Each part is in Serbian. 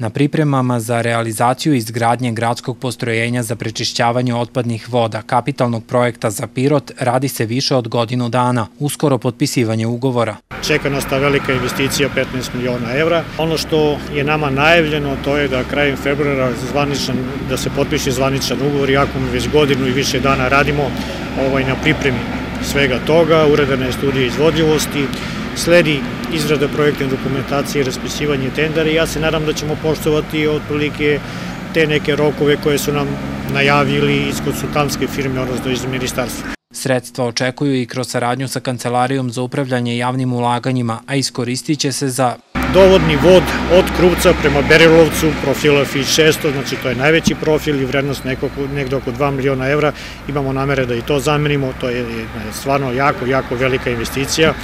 Na pripremama za realizaciju izgradnje gradskog postrojenja za prečišćavanje otpadnih voda kapitalnog projekta za Pirot radi se više od godinu dana, uskoro potpisivanje ugovora. Čeka nas ta velika investicija 15 miliona evra. Ono što je nama najavljeno to je da krajem februara zvaničan, da se potpiše zvaničan ugovor, iako mi već godinu i više dana radimo ovaj, na pripremi svega toga, uredana je studija izvodljivosti, sledi izrada projektne dokumentacije i raspisivanje tendara i ja se nadam da ćemo poštovati otprilike te neke rokove koje su nam najavili iz konsultantske firme, odnosno iz ministarstva. Sredstva očekuju i kroz saradnju sa Kancelarijom za upravljanje javnim ulaganjima, a iskoristit će se za dovodni vod od Krupca prema Berilovcu, profila FI 600, znači to je najveći profil i vrednost nekdo oko 2 miliona evra. Imamo namere da i to zamenimo, to je stvarno jako, jako velika investicija,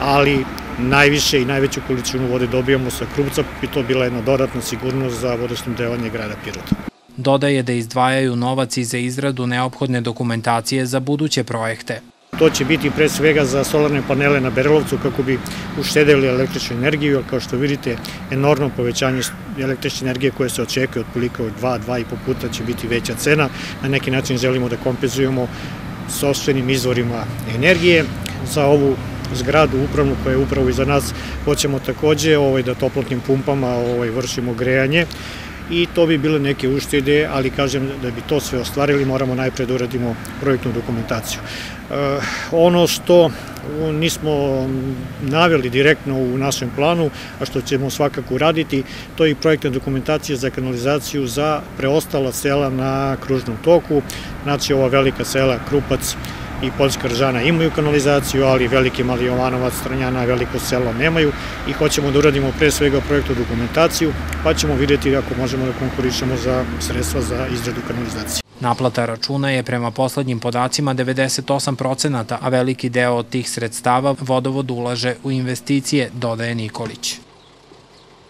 ali najviše i najveću količinu vode dobijamo sa Krupca i to bila jedna dodatna sigurnost za vodosnabdevanje grada Pirota. Dodaje da izdvajaju novac i za izradu neophodne dokumentacije za buduće projekte. To će biti pre svega za solarne panele na Berelovcu kako bi uštedeli električnu energiju, a kao što vidite enormno povećanje električne energije koje se očekuje otprilike od 2, 2,5 puta će biti veća cena. Na neki način želimo da kompenzujemo sobstvenim izvorima energije. Za ovu zgradu upravnu koja je upravo iza nas hoćemo takođe ovaj, da toplotnim pumpama ovaj, vršimo grejanje i to bi bile neke uštede, ali kažem da bi to sve ostvarili moramo najpre da uradimo projektnu dokumentaciju. E, ono što nismo naveli direktno u našem planu, a što ćemo svakako uraditi, to je i projektna dokumentacija za kanalizaciju za preostala sela na kružnom toku, znači ova velika sela Krupac, i Poljska Ržana imaju kanalizaciju, ali Veliki Mali Jovanovac, Stranjana, Veliko selo nemaju i hoćemo da uradimo pre svega projektu dokumentaciju, pa ćemo videti ako možemo da konkurišemo za sredstva za izradu kanalizacije. Naplata računa je prema poslednjim podacima 98%, a veliki deo od tih sredstava vodovod ulaže u investicije, dodaje Nikolić.